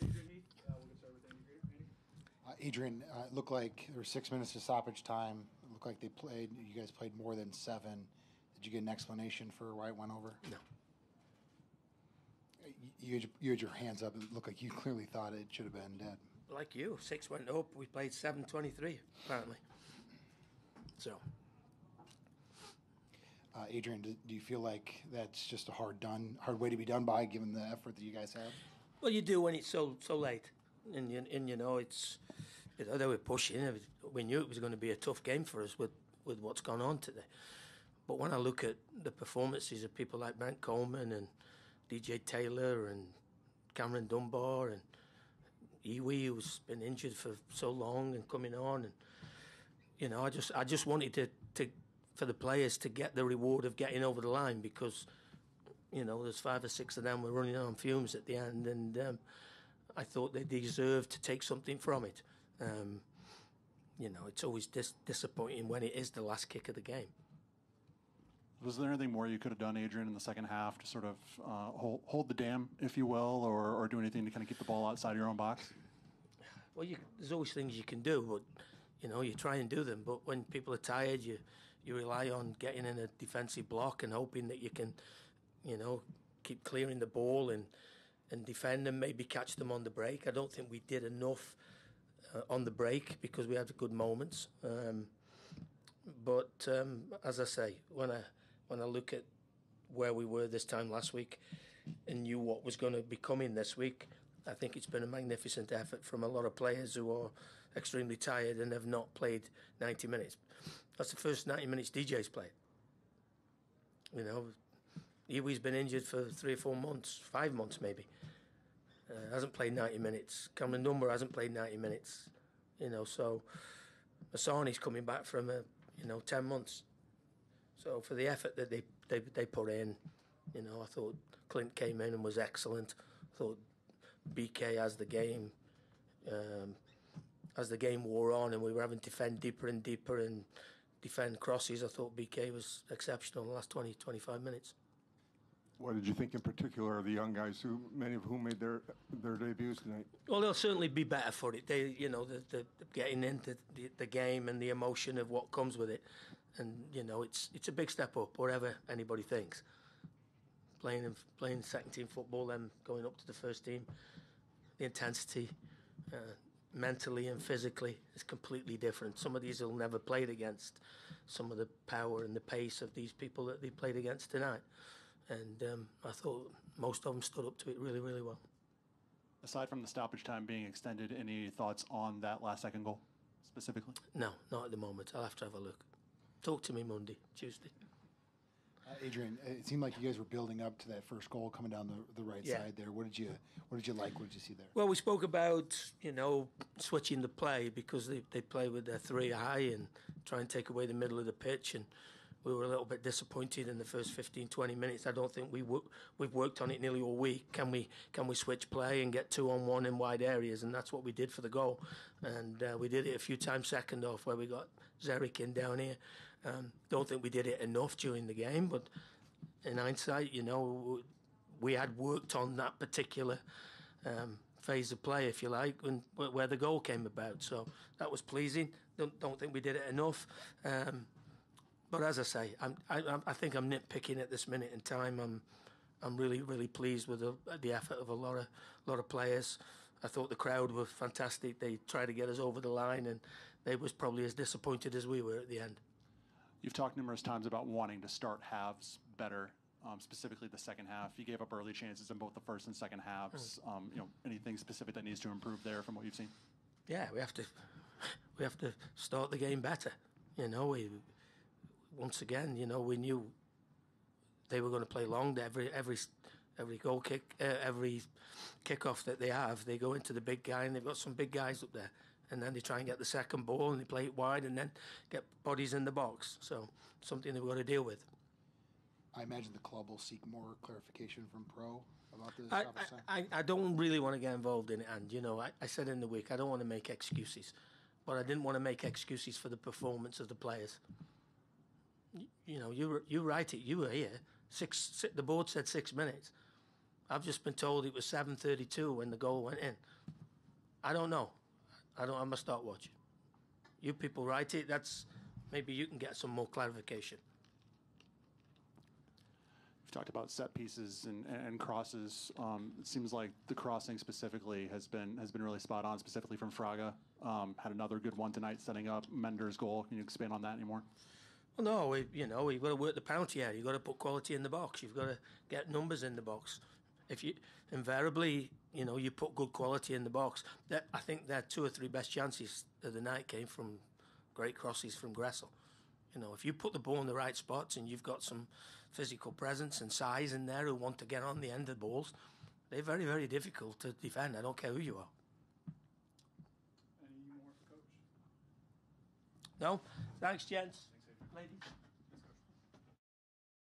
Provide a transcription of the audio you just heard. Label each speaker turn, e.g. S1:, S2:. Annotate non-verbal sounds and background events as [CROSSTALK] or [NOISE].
S1: Coach Adrian Heath. Uh, we'll get started with Andy. Andy.
S2: Uh, Adrian, uh, it looked like there were six minutes to stoppage time. It looked like they played. You guys played more than seven. Did you get an explanation for why it went over?
S3: No.
S2: You, you, had, your- you had your hands up. It looked like you [LAUGHS] clearly thought it should have been dead.
S3: Like you, six went up. We played seven twenty-three apparently. So
S2: Uh, Adrian, do, do you feel like that's just a hard done, hard way to be done by, given the effort that you guys have?
S3: Well, you do when it's so so late, and you and you know it's you know, they were pushing. We knew it was going to be a tough game for us with with what's gone on today. But when I look at the performances of people like Brent Kallman and DJ Taylor and Cameron Dunbar and Iwi, who's been injured for so long and coming on, and you know, I just I just wanted to, to for the players to get the reward of getting over the line because you know there's five or six of them were running on fumes at the end, and um, I thought they deserved to take something from it. Um, you know, it's always dis- disappointing when it is the last kick of the game.
S4: Was there anything more you could have done, Adrian, in the second half to sort of uh, hold, hold the dam, if you will, or, or do anything to kind of keep the ball outside your own box?
S3: Well, you, there's always things you can do, but you know you try and do them. But when people are tired, you you rely on getting in a defensive block and hoping that you can, you know, keep clearing the ball and and defend and maybe catch them on the break. I don't think we did enough uh, on the break because we had good moments. Um, but um, as I say, when I when I look at where we were this time last week and knew what was going to be coming this week, I think it's been a magnificent effort from a lot of players who are extremely tired and have not played 90 minutes. That's the first 90 minutes DJ's played. You know, Iwi's been injured for three or four months, five months maybe. Uh, hasn't played 90 minutes. Cameron Dunbar hasn't played 90 minutes. You know, so Hassani's coming back from a, you know, 10 months. So for the effort that they, they they put in, you know, I thought Clint came in and was excellent. I thought BK as the game um, as the game wore on and we were having to defend deeper and deeper and defend crosses, I thought BK was exceptional in the last 20, 25 minutes.
S5: What did you think in particular of the young guys, who many of whom made their their debuts tonight?
S3: Well, they'll certainly be better for it. They, you know, the, the, getting into the, the game and the emotion of what comes with it, and you know, it's it's a big step up, whatever anybody thinks. Playing in, playing second team football, then going up to the first team, the intensity, uh, mentally and physically, is completely different. Some of these will never played against. Some of the power and the pace of these people that they played against tonight, and um, I thought most of them stood up to it really, really well.
S4: Aside from the stoppage time being extended, any thoughts on that last second goal specifically?
S3: No, not at the moment. I'll have to have a look. Talk to me Monday, Tuesday.
S2: Uh, Adrian, it seemed like you guys were building up to that first goal coming down the, the right
S3: Yeah.
S2: side there. What did you What did you like? What did you see there?
S3: Well, we spoke about, you know, switching the play because they, they play with their three high and try and take away the middle of the pitch. And we were a little bit disappointed in the first 15, 20 minutes. I don't think we we've worked on it nearly all week. Can we can we switch play and get two on one in wide areas? And that's what we did for the goal. And uh, we did it a few times second off where we got Zarek in down here. Um, don't think we did it enough during the game, but in hindsight, you know, we had worked on that particular um, phase of play, if you like, when, where the goal came about. So that was pleasing. Don't, don't think we did it enough. Um, but as I say, I'm, I, I'm- think I'm nitpicking at this minute in time. I'm, I'm really, really pleased with the, the effort of a lot of, lot of players. I thought the crowd were fantastic. They tried to get us over the line, and they was probably as disappointed as we were at the end.
S4: You've talked numerous times about wanting to start halves better, um, specifically the second half. You gave up early chances in both the first and second halves. Um, you know, anything specific that needs to improve there from what you've seen?
S3: yeah, we have to [LAUGHS] we have to start the game better. You know, we once again, you know, we knew they were going to play long. Every every every goal kick, uh, every kickoff that they have, they go into the big guy, and they've got some big guys up there. And then they try and get the second ball, and they play it wide, and then get bodies in the box. So something they've got to deal with.
S2: I imagine the club will seek more clarification from PRO about this.
S3: I,
S2: stoppage time.
S3: I, I I don't really want to get involved in it, and you know, I, I said in the week I don't want to make excuses, but I didn't want to make excuses for the performance of the players. You, know, you you write it. You were here. Six, si the board said six minutes. I've just been told it was 7:32 when the goal went in. I don't know. I don't. I'm a stopwatch. You people write it. That's maybe you can get some more clarification.
S4: We've talked about set pieces and, and crosses. Um, it seems like the crossing specifically has been has been really spot on, specifically from Fraga. Um, had another good one tonight, setting up Mender's goal. Can you expand on that anymore?
S3: Well, no, we, you know, you've got to work the penalty area. You've got to put quality in the box. You've got to get numbers in the box. If you invariably, you know, you put good quality in the box, that I think their two or three best chances of the night came from great crosses from Gressel. You know, if you put the ball in the right spots and you've got some physical presence and size in there who want to get on the end of the balls, they're very, very difficult to defend. I don't care who you are.
S1: Any more for coach?
S3: No, thanks, gents, ladies.